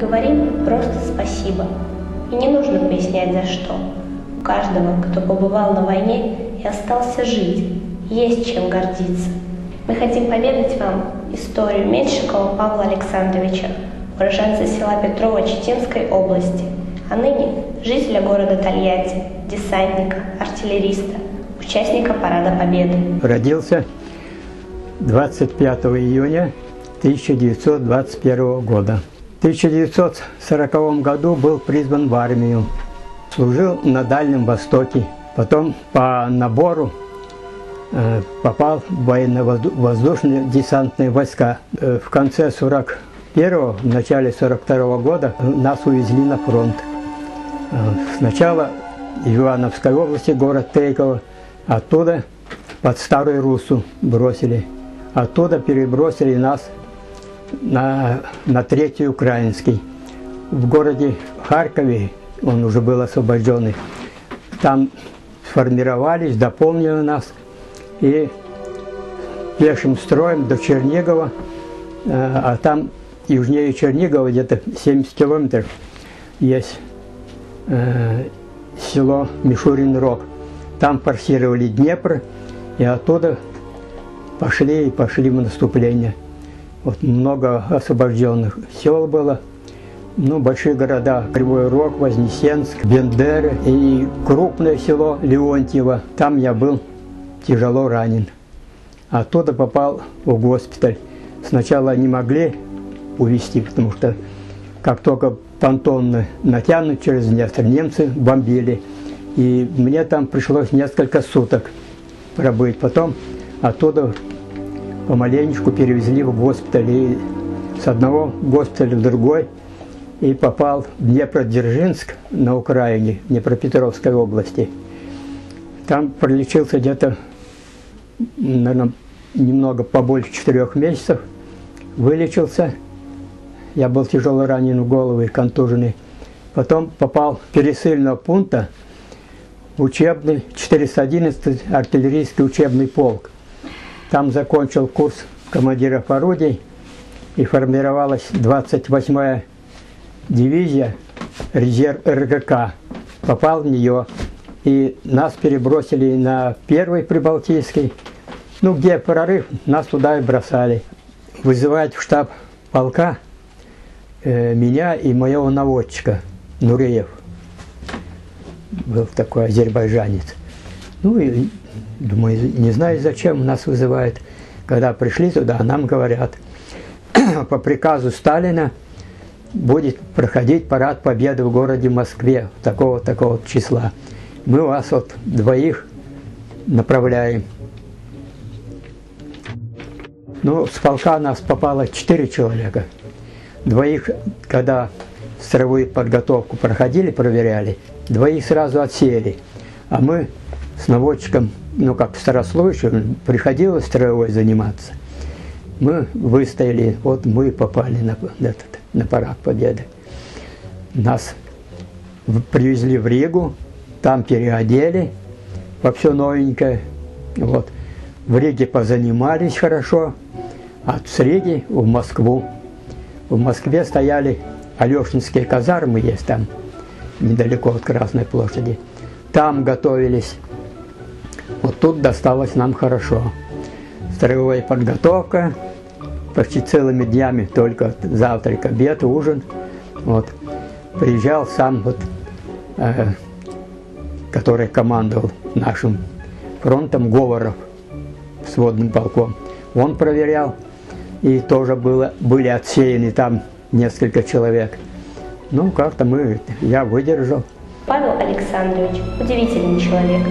Говорим просто спасибо. И не нужно пояснять за что. У каждого, кто побывал на войне и остался жить, есть чем гордиться. Мы хотим поведать вам историю Меньшикова Павла Александровича, уроженца села Петрова Читинской области, а ныне жителя города Тольятти, десантника, артиллериста, участника Парада Победы. Родился 25 июня 1921 года. В 1940 году был призван в армию. Служил на Дальнем Востоке. Потом по набору э, попал в военно-воздушные десантные войска. Э, в конце 41 в начале 42 года нас увезли на фронт. Э, сначала в Ивановской области, город Тейково, оттуда под Старую Русу бросили. Оттуда перебросили нас на, на Третий Украинский. В городе Харькове, он уже был освобожденный, там сформировались, дополнили нас и пешим строем до Чернигова, э, а там южнее Чернигова где-то 70 километров есть э, село Мишурин Рог. Там форсировали Днепр и оттуда пошли и пошли в наступление. Вот много освобожденных сел было. Ну, большие города – Кривой Рог, Вознесенск, Бендеры и крупное село Леонтьево. Там я был тяжело ранен. Оттуда попал в госпиталь. Сначала не могли увезти, потому что как только понтонны натянут через Днестр, немцы бомбили. И мне там пришлось несколько суток пробыть. Потом оттуда помаленечку перевезли в госпиталь. И с одного госпиталя в другой и попал в Днепродзержинск на Украине, Днепропетровской области. Там пролечился где-то, наверное, немного побольше четырех месяцев. Вылечился. Я был тяжело ранен в голову и контуженный. Потом попал в пересыльного пункта учебный 411 артиллерийский учебный полк. Там закончил курс командиров орудий и формировалась 28-я дивизия резерв РГК. Попал в нее. И нас перебросили на первый Прибалтийский. Ну, где прорыв, нас туда и бросали. Вызывать в штаб полка э, меня и моего наводчика Нуреев. Был такой азербайджанец. Ну и Думаю, не знаю, зачем нас вызывают. Когда пришли туда, нам говорят, по приказу Сталина будет проходить парад победы в городе Москве такого-такого числа. Мы вас вот двоих направляем. Ну, с полка нас попало четыре человека. Двоих, когда строевую подготовку проходили, проверяли, двоих сразу отсеяли. А мы с наводчиком ну как старослужащим, приходилось строевой заниматься. Мы выстояли, вот мы попали на, этот, на парад Победы. Нас привезли в Ригу, там переодели во все новенькое. Вот. В Риге позанимались хорошо, а с Риги в Москву. В Москве стояли Алешинские казармы есть там, недалеко от Красной площади. Там готовились тут досталось нам хорошо. Строевая подготовка, почти целыми днями, только завтрак, обед, ужин. Вот. Приезжал сам, вот, э, который командовал нашим фронтом, Говоров, сводным полком. Он проверял, и тоже было, были отсеяны там несколько человек. Ну, как-то мы, я выдержал. Павел Александрович – удивительный человек.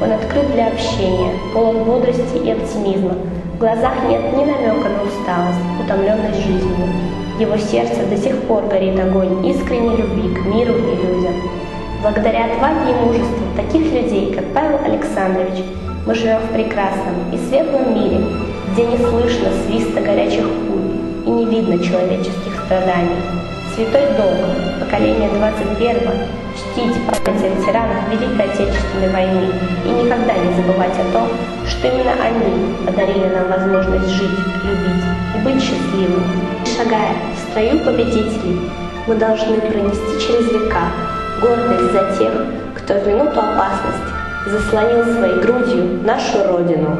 Он открыт для общения, полон бодрости и оптимизма. В глазах нет ни намека на усталость, утомленность жизнью. Его сердце до сих пор горит огонь искренней любви к миру и людям. Благодаря отваге и мужеству таких людей, как Павел Александрович, мы живем в прекрасном и светлом мире, где не слышно свиста горячих пуль и не видно человеческих страданий. Святой долг, поколение 21 чтить память о ветеранах Великой Отечественной войны и никогда не забывать о том, что именно они подарили нам возможность жить, любить и быть счастливыми. Шагая в строю победителей, мы должны пронести через века гордость за тех, кто в минуту опасности заслонил своей грудью нашу Родину.